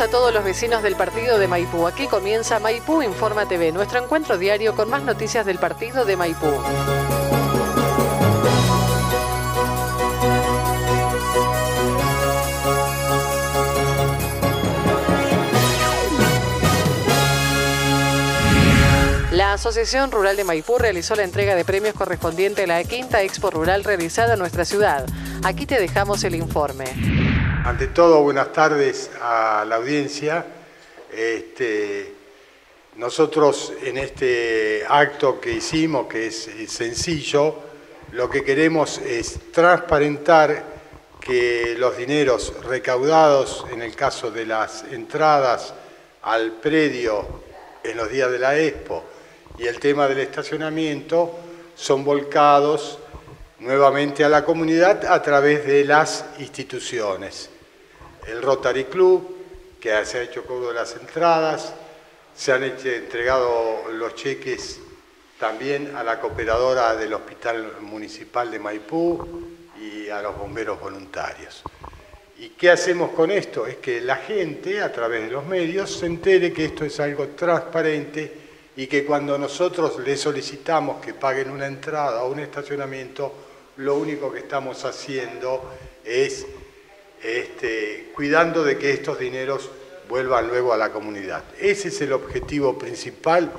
A todos los vecinos del partido de Maipú. Aquí comienza Maipú Informa TV, nuestro encuentro diario con más noticias del partido de Maipú. La Asociación Rural de Maipú realizó la entrega de premios correspondiente a la quinta Expo Rural realizada en nuestra ciudad. Aquí te dejamos el informe. Ante todo, buenas tardes a la audiencia. Este, nosotros en este acto que hicimos, que es sencillo, lo que queremos es transparentar que los dineros recaudados, en el caso de las entradas al predio en los días de la Expo, y el tema del estacionamiento son volcados nuevamente a la comunidad a través de las instituciones. El Rotary Club, que se ha hecho cobro de las entradas, se han entregado los cheques también a la cooperadora del Hospital Municipal de Maipú y a los bomberos voluntarios. ¿Y qué hacemos con esto? Es que la gente, a través de los medios, se entere que esto es algo transparente y que cuando nosotros le solicitamos que paguen una entrada o un estacionamiento, lo único que estamos haciendo es este, cuidando de que estos dineros vuelvan luego a la comunidad. Ese es el objetivo principal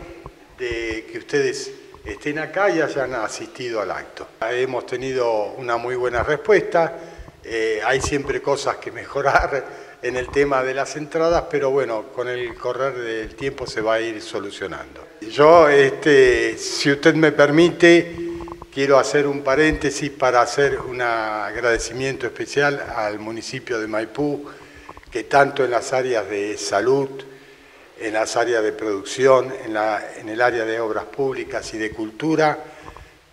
de que ustedes estén acá y hayan asistido al acto. Hemos tenido una muy buena respuesta, eh, hay siempre cosas que mejorar en el tema de las entradas, pero bueno, con el correr del tiempo se va a ir solucionando. Yo, este, si usted me permite, quiero hacer un paréntesis para hacer un agradecimiento especial al municipio de Maipú, que tanto en las áreas de salud, en las áreas de producción, en, la, en el área de obras públicas y de cultura,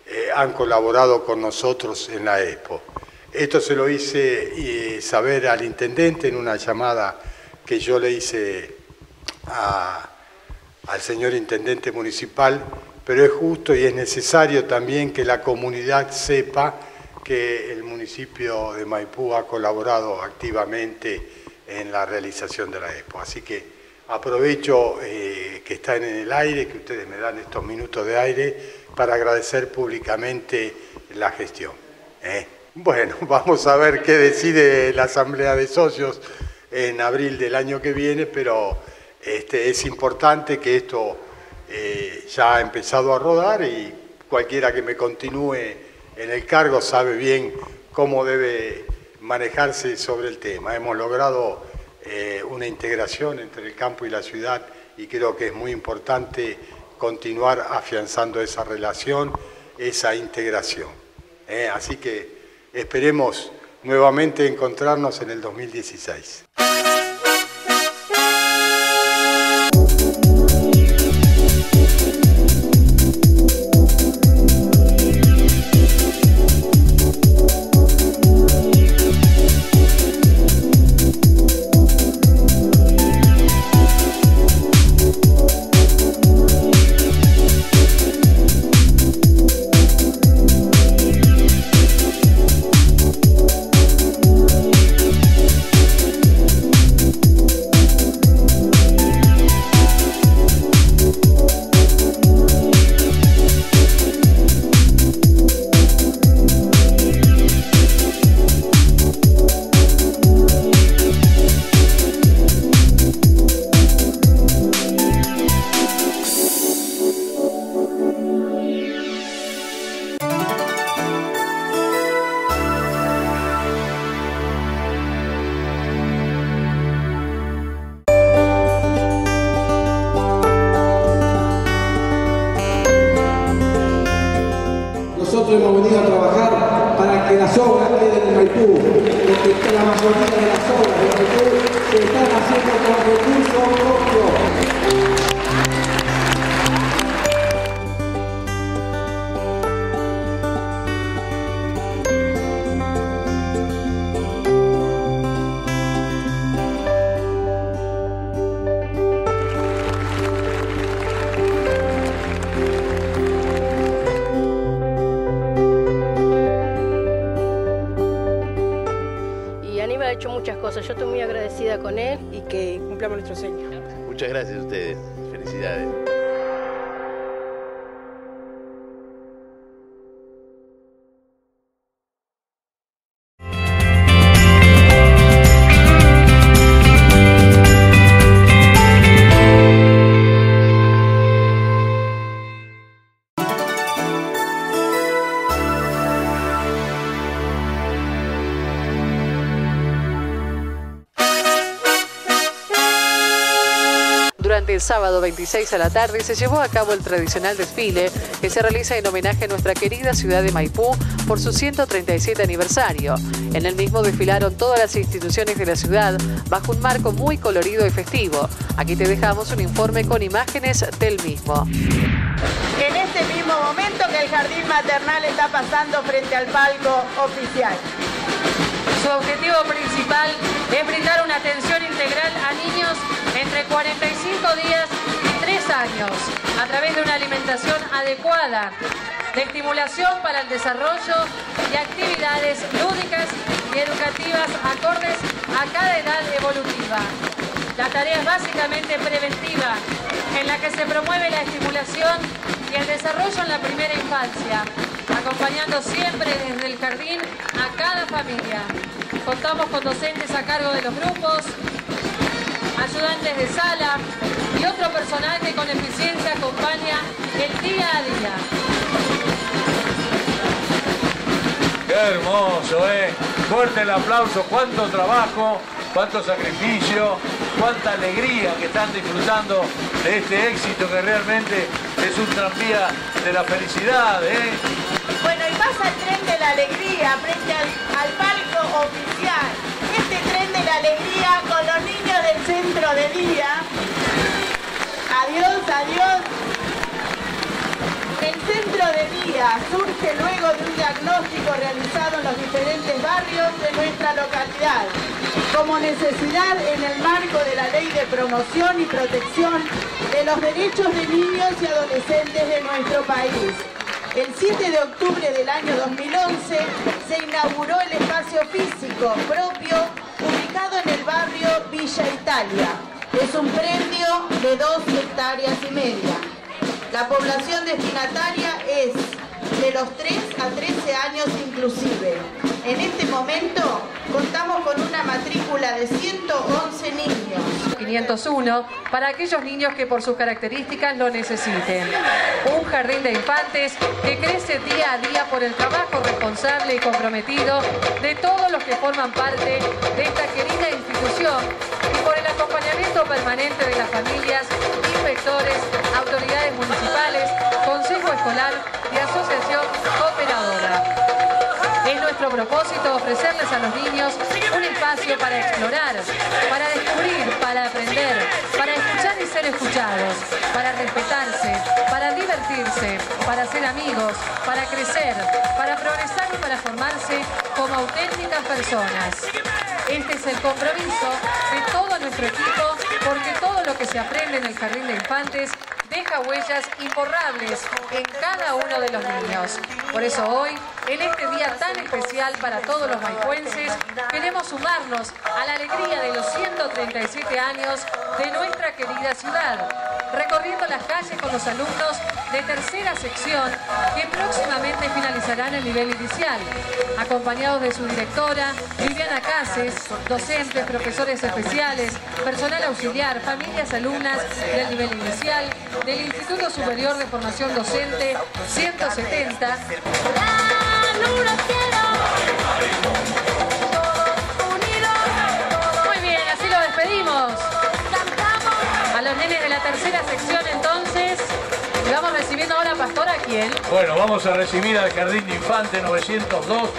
eh, han colaborado con nosotros en la Expo. Esto se lo hice eh, saber al intendente en una llamada que yo le hice al señor intendente municipal, pero es justo y es necesario también que la comunidad sepa que el municipio de Maipú ha colaborado activamente en la realización de la Expo. Así que aprovecho eh, que están en el aire, que ustedes me dan estos minutos de aire, para agradecer públicamente la gestión. ¿eh? Bueno, vamos a ver qué decide la Asamblea de Socios en abril del año que viene, pero este, es importante que esto eh, ya ha empezado a rodar y cualquiera que me continúe en el cargo sabe bien cómo debe manejarse sobre el tema. Hemos logrado eh, una integración entre el campo y la ciudad y creo que es muy importante continuar afianzando esa relación, esa integración. ¿eh? así que Esperemos nuevamente encontrarnos en el 2016. Hemos venido a trabajar para que las obras queden en Maipú, porque la mayoría de las obras de Maipú se están haciendo con recursos propios. Y que cumplamos nuestro sueño. Muchas gracias a ustedes. Felicidades. Sábado 26 a la tarde se llevó a cabo el tradicional desfile que se realiza en homenaje a nuestra querida ciudad de Maipú por su 137 aniversario. En el mismo desfilaron todas las instituciones de la ciudad bajo un marco muy colorido y festivo. Aquí te dejamos un informe con imágenes del mismo. En este mismo momento que el jardín maternal está pasando frente al palco oficial. Su objetivo principal es brindar una atención integral a niños entre 45 días y 3 años a través de una alimentación adecuada, de estimulación para el desarrollo y actividades lúdicas y educativas acordes a cada edad evolutiva. La tarea es básicamente preventiva, en la que se promueve la estimulación y el desarrollo en la primera infancia, acompañando siempre desde el jardín a cada familia. Contamos con docentes a cargo de los grupos, ayudantes de sala otro personal que con eficiencia acompaña el día a día. Qué hermoso, ¿eh? Fuerte el aplauso, cuánto trabajo, cuánto sacrificio, cuánta alegría que están disfrutando de este éxito que realmente es un tranvía de la felicidad, ¿eh? Bueno, y pasa el tren de la alegría frente al, al palco oficial. Este tren de la alegría con los niños del centro de día. Adiós, adiós. El centro de día surge luego de un diagnóstico realizado en los diferentes barrios de nuestra localidad, como necesidad en el marco de la Ley de Promoción y Protección de los Derechos de Niños y Adolescentes de nuestro país. El 7 de octubre del año 2011 se inauguró el espacio físico propio ubicado en el barrio Villa Italia. Es un predio de dos hectáreas y media. La población destinataria es de los 3 a 13 años inclusive. En este momento contamos con una matrícula de 111 niños. 501 para aquellos niños que por sus características lo necesiten. Un jardín de infantes que crece día a día por el trabajo responsable y comprometido de todos los que forman parte de esta querida institución permanente de las familias, inspectores, autoridades municipales, consejo escolar y asociación operadora. Es nuestro propósito ofrecerles a los niños un espacio para explorar, para descubrir, para aprender, para escuchar y ser escuchados, para respetarse, para divertirse, para ser amigos, para crecer, para progresar y para formarse como auténticas personas. Este es el compromiso de todo nuestro equipo porque todo lo que se aprende en el Jardín de Infantes deja huellas imborrables en cada uno de los niños. Por eso hoy, en este día tan especial para todos los maicuenses, queremos sumarnos a la alegría de los 137 años de nuestra querida ciudad, recorriendo las calles con los alumnos de tercera sección que próximamente finalizarán el nivel inicial, acompañados de su directora, Viviana Cases, docentes, profesores especiales, personal auxiliar, familias alumnas del nivel inicial, del Instituto Superior de Formación Docente 170. Muy bien, así lo despedimos. A los nenes de la tercera sección entonces. Y vamos recibiendo ahora, ¿a quién? Bueno, vamos a recibir al Jardín de Infante 902,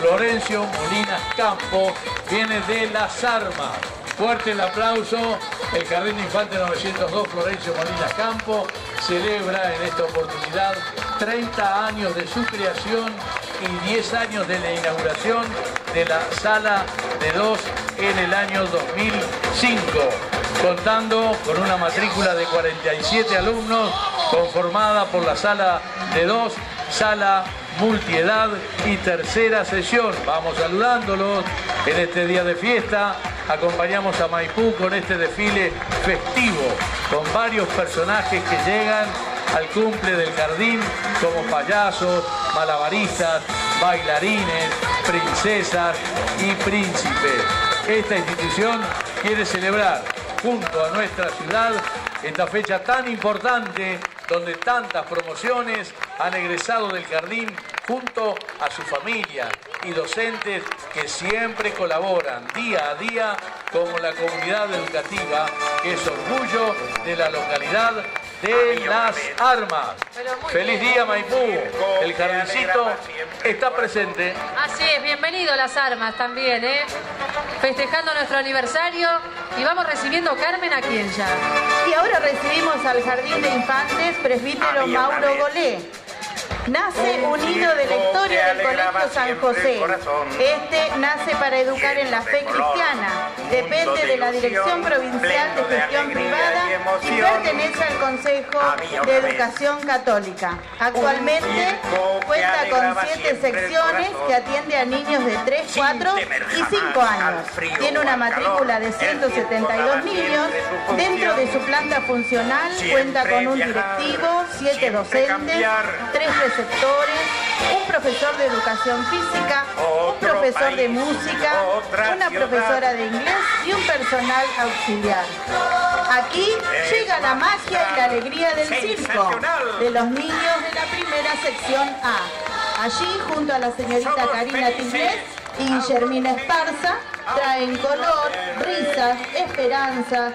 Florencio Molinas Campo, viene de Las Armas. Fuerte el aplauso, el Jardín de Infante 902, Florencio Molinas Campo, celebra en esta oportunidad 30 años de su creación y 10 años de la inauguración de la sala de dos en el año 2005, contando con una matrícula de 47 alumnos conformada por la sala de dos, sala multiedad y tercera sesión. Vamos saludándolos en este día de fiesta acompañamos a Maipú con este desfile festivo, con varios personajes que llegan al cumple del jardín como payasos, malabaristas, bailarines, princesas y príncipes. Esta institución quiere celebrar junto a nuestra ciudad esta fecha tan importante donde tantas promociones han egresado del jardín junto a su familia y docentes que siempre colaboran día a día como la comunidad educativa. Que es orgullo de la localidad de las armas. Feliz día Maipú, el jardincito está presente. Así es, bienvenido a las armas también, ¿eh? Festejando nuestro aniversario y vamos recibiendo Carmen a quien ya. Y ahora recibimos al Jardín de Infantes presbítero Mauro Golé. Nace unido de la historia del Colegio San José. Este nace para educar en la fe cristiana. Depende de la Dirección Provincial de Gestión Privada y pertenece al Consejo de Educación Católica. Actualmente cuenta con siete secciones que atiende a niños de 3, 4 y 5 años. Tiene una matrícula de 172 niños. Dentro de su planta funcional cuenta con un directivo, siete docentes, tres receptores, un profesor de educación física, un profesor de música, una profesora de inglés y un personal auxiliar. Aquí llega la magia y la alegría del circo, de los niños de la primera sección A. Allí, junto a la señorita Karina Tigrés y Guillermina Esparza, traen color, risas, esperanza.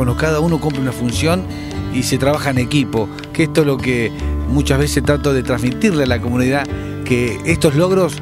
Bueno, cada uno cumple una función y se trabaja en equipo, que esto es lo que muchas veces trato de transmitirle a la comunidad, que estos logros,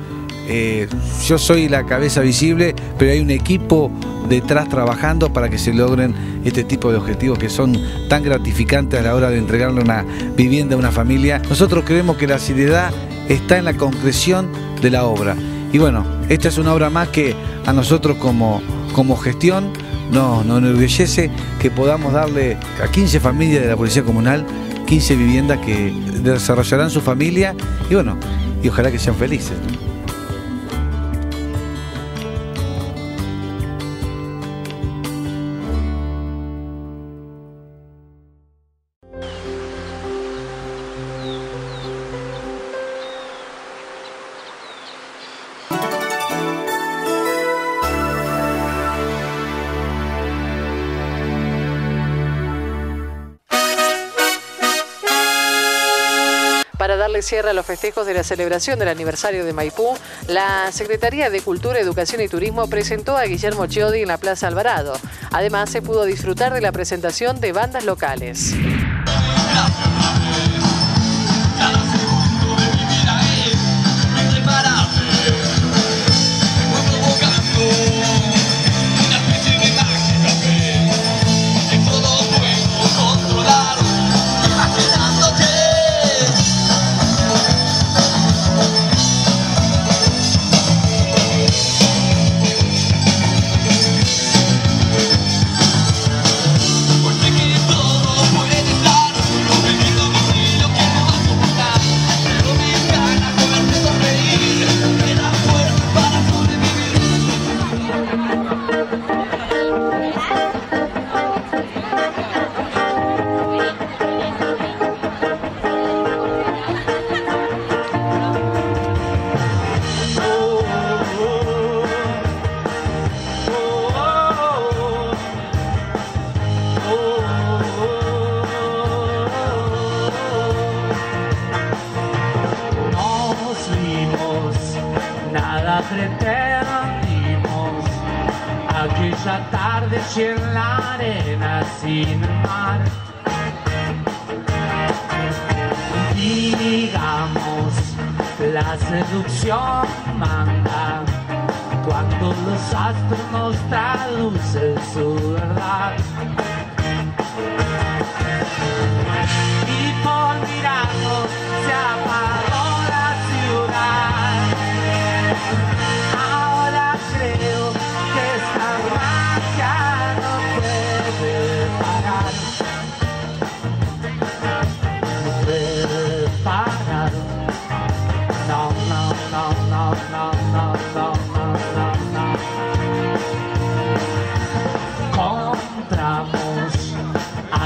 eh, yo soy la cabeza visible, pero hay un equipo detrás trabajando para que se logren este tipo de objetivos que son tan gratificantes a la hora de entregarle una vivienda a una familia. Nosotros creemos que la seriedad está en la concreción de la obra. Y bueno, esta es una obra más que a nosotros como, como gestión nos, nos enorgullece que podamos darle a 15 familias de la Policía Comunal 15 viviendas que desarrollarán su familia y bueno, y ojalá que sean felices. Darle cierre a los festejos de la celebración del aniversario de Maipú, la Secretaría de Cultura, Educación y Turismo presentó a Guillermo Chiodi en la Plaza Alvarado. Además, se pudo disfrutar de la presentación de bandas locales. La seducción manda cuando los astros nos traducen su verdad.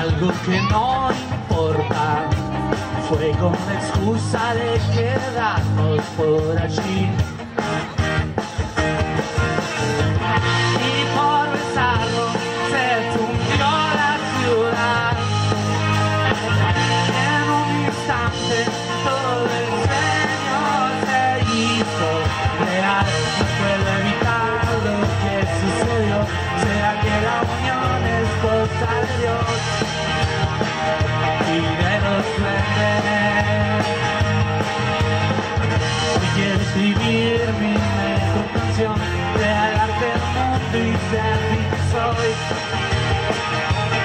Algo que no importa. Fue con la excusa de quedarnos por allí. happy choice.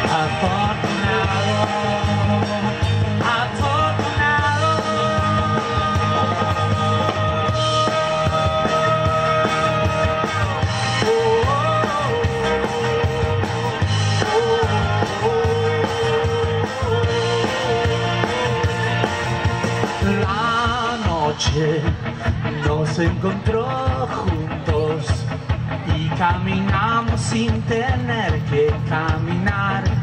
I La noche nos encontró caminamos sin tener que caminar.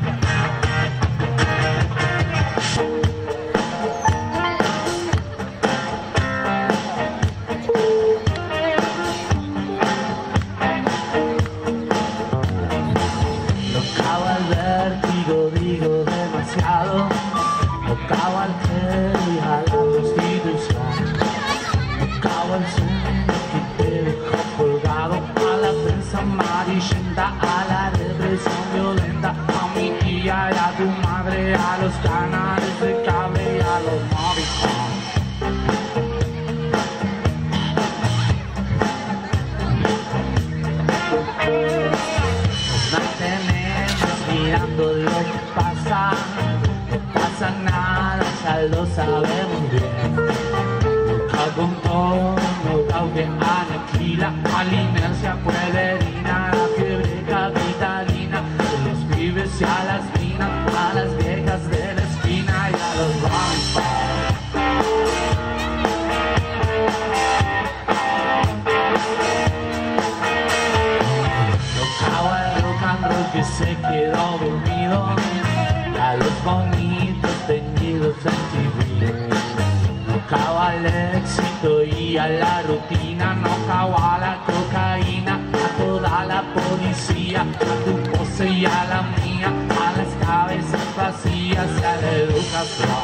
mirándolo pasar, pasa pasa nada, ya lo sabemos bien. Algún tono, aunque aniquila, alinencia puede se quedó dormido. A los bonitos teñidos en TV Tocaba el éxito y a la rutina. No a la cocaína. A toda la policía. A tu pose y a la mía. A las cabezas vacías. A la educación